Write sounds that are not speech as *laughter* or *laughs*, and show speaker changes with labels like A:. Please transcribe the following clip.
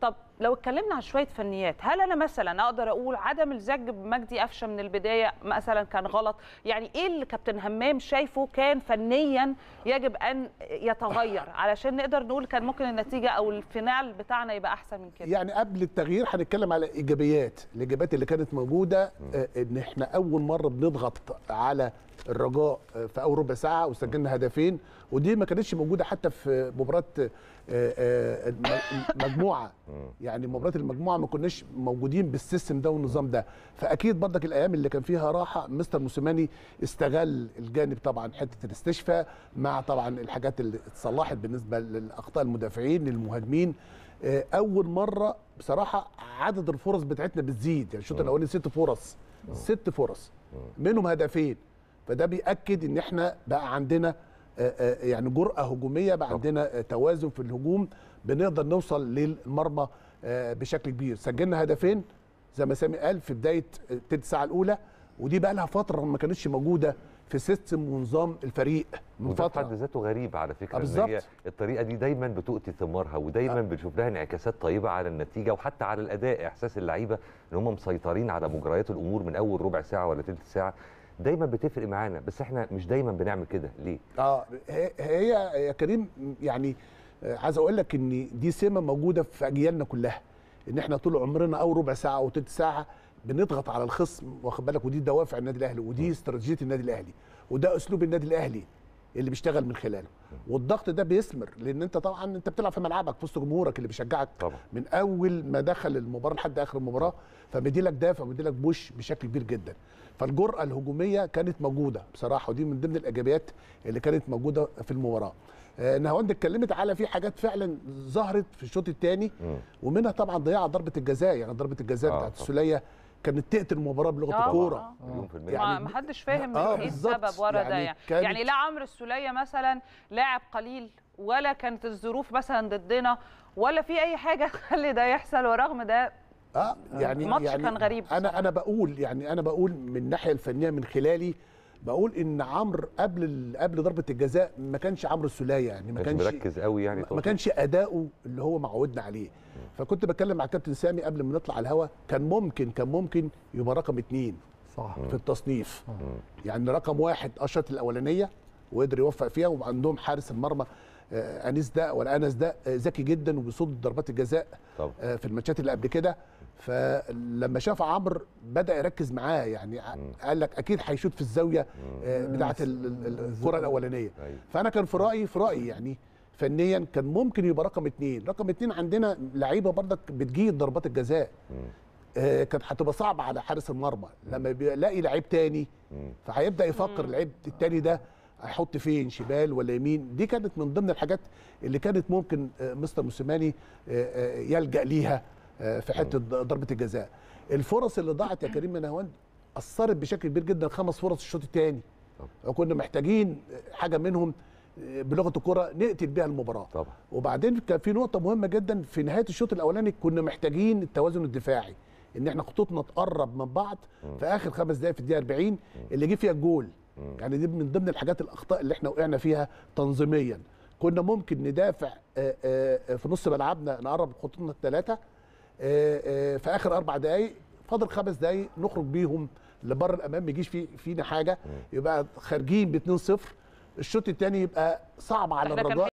A: طب لو اتكلمنا عن شوية فنيات هل أنا مثلا أقدر أقول عدم الزج بمجدي قفشة من البداية مثلا كان غلط؟ يعني إيه اللي كابتن همام شايفه كان فنيا يجب أن يتغير؟ علشان نقدر نقول كان ممكن النتيجة أو الفينال بتاعنا يبقى أحسن من كده.
B: يعني قبل التغيير هنتكلم على إيجابيات الإيجابيات اللي كانت موجودة آه، إن إحنا أول مرة بنضغط على الرجاء آه، في أول ربع ساعة وسجلنا هدفين ودي ما كانتش موجودة حتى في مباراة آه، آه، الم- المجموعة. يعني مباراة المجموعة ما كناش موجودين بالسيستم ده والنظام ده. فأكيد برضك الأيام اللي كان فيها راحة مستر موسيماني استغل الجانب طبعا حتة الاستشفاء مع طبعا الحاجات اللي اتصلحت بالنسبة للأخطاء المدافعين للمهاجمين. أول مرة بصراحة عدد الفرص بتاعتنا بتزيد. يعني الشوط الأولاني ست فرص ست فرص. منهم هدفين. فده بيأكد إن إحنا بقى عندنا آه، آه، يعني جرأة هجومية بقى عندنا آه، توازن في الهجوم بنقدر نوصل للمرمى بشكل كبير. سجلنا هدفين زي ما سامي قال في بداية التلت ساعة الأولى ودي بقى لها فترة ما كانتش موجودة في سيستم ونظام الفريق من
C: في حد
B: فتره
C: ذاته غريب على
B: فكرة
C: إن هي
B: بالظبط.
C: الطريقة دي دايما بتؤتي ثمارها ودايما
B: آه.
C: بنشوف لها انعكاسات طيبة على النتيجة وحتى على الأداء. إحساس اللعيبة إن هم مسيطرين على مجريات الأمور من أول ربع ساعة ولا ثلث ساعة. دايما بتفرق معانا بس إحنا مش دايما بنعمل كده. ليه؟
B: آه هي هي يا كريم يعني آه، عايز أقول لك إن دي سمة موجودة في أجيالنا كلها. إن إحنا طول عمرنا اول ربع ساعة أو تلت ساعة بنضغط على الخصم واخد بالك؟ ودي دوافع النادي الأهلي ودي استراتيجية النادي الأهلي وده أسلوب النادي الأهلي. اللي بيشتغل من خلاله والضغط ده بيثمر لأن أنت طبعا أنت بتلعب في ملعبك في وسط جمهورك اللي بيشجعك
C: طبعا.
B: من أول ما دخل المباراة لحد آخر المباراة فمديلك دافع ومديلك بوش بشكل كبير جدا فالجرأة الهجومية كانت موجودة بصراحة ودي من ضمن الإيجابيات اللي كانت موجودة في المباراة آه، نهاوند اتكلمت على في حاجات فعلا ظهرت في الشوط الثاني. ومنها طبعا ضياع ضربة الجزاء يعني ضربة الجزاء
C: آه،
B: بتاعت. السوليه كانت تقتل المباراه بلغة
A: آه،
B: الكورة
A: آه.
C: مليون في المية
B: يعني
A: ما حدش فاهم
B: آه، إيه.
A: السبب ورا ده
B: يعني
A: يعني يعني لا عمرو السولية مثلا لاعب قليل ولا كانت الظروف مثلا ضدنا ولا في أي حاجة *laughs* تخلي ده يحصل ورغم ده
B: آه يعني
A: الماتش
B: يعني
A: كان غريب
B: أنا
A: بصراحة.
B: أنا بقول يعني أنا بقول من الناحية الفنية من خلالي بقول إن عمرو قبل ال- قبل ضربة الجزاء ما كانش عمرو السولية يعني ما كانش
C: مركز قوي يعني
B: ما؟ كانش أداؤه اللي هو معودنا عليه فكنت بتكلم مع كابتن سامي قبل ما نطلع على الهوا. كان ممكن كان ممكن يبقى رقم اتنين
D: صح.
B: في التصنيف. يعني رقم واحد اشرت الأولانية وقدر يوفق فيها وعندهم حارس المرمى آه، أنيس ده ولا آنس ده آه، ذكي جدا وبيصد ضربات الجزاء
C: طبعا.
B: آه، في الماتشات اللي قبل كده. فلما شاف عمرو بدأ يركز معاه. يعني قال لك أكيد هيشوط في الزاوية بتاعه ال- ال- ال- الكرة الأولانية.
C: أيوة.
B: فأنا كان في رايي في رأيي يعني فنيا كان ممكن يبقى رقم اثنين رقم اثنين عندنا لعيبة برضك بتجيد ضربات الجزاء. آه، كانت هتبقى صعبة على حارس المرمى. لما بيلاقي لعيب تاني فهيبدأ يفكر اللعيب التاني ده هيحط فين شمال ولا يمين؟ دي كانت من ضمن الحاجات اللي كانت ممكن آه، مستر موسيماني آه، آه، يلجأ ليها آه، في حتة ضربة الجزاء. الفرص اللي ضاعت يا كريم نهاوند أثرت بشكل كبير جدا. خمس فرص الشوط الثاني وكنا محتاجين حاجة منهم بلغة الكرة نقتل بيها المباراة.
C: طبعا.
B: وبعدين كان في نقطة مهمة جدا في نهاية الشوط الأولاني كنا محتاجين التوازن الدفاعي إن إحنا خطوطنا تقرب من بعض في آخر خمس دقائق في الدقيقة 40 اللي جه فيها الجول. يعني دي من ضمن الحاجات الأخطاء اللي إحنا وقعنا فيها تنظيميا. كنا ممكن ندافع آه، آه، في نص ملعبنا نقرب خطوطنا الثلاثه في آخر أربع دقائق فاضل خمس دقائق نخرج بيهم لبره الأمام ما يجيش في فينا حاجة. يبقى خارجين ب 2-0 الشوط الثاني يبقى صعب على الرجاء.